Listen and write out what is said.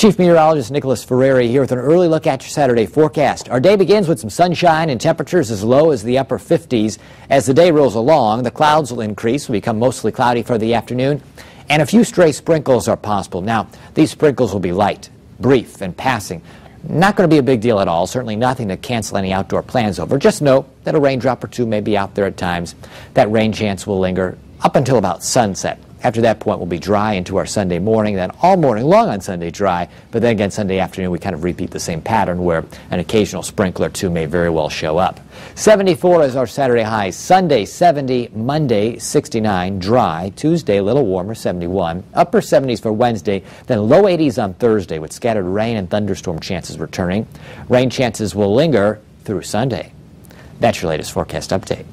Chief Meteorologist Nicholas Ferreri here with an early look at your Saturday forecast. Our day begins with some sunshine and temperatures as low as the upper 50s. As the day rolls along, the clouds will increase, will become mostly cloudy for the afternoon, and a few stray sprinkles are possible. Now, these sprinkles will be light, brief, and passing. Not going to be a big deal at all, certainly nothing to cancel any outdoor plans over. Just note that a raindrop or two may be out there at times. That rain chance will linger up until about sunset. After that point, we'll be dry into our Sunday morning, then all morning long on Sunday dry, but then again Sunday afternoon we kind of repeat the same pattern where an occasional sprinkler or two may very well show up. 74 is our Saturday high, Sunday 70, Monday 69, dry, Tuesday a little warmer, 71, upper 70s for Wednesday, then low 80s on Thursday with scattered rain and thunderstorm chances returning. Rain chances will linger through Sunday. That's your latest forecast update.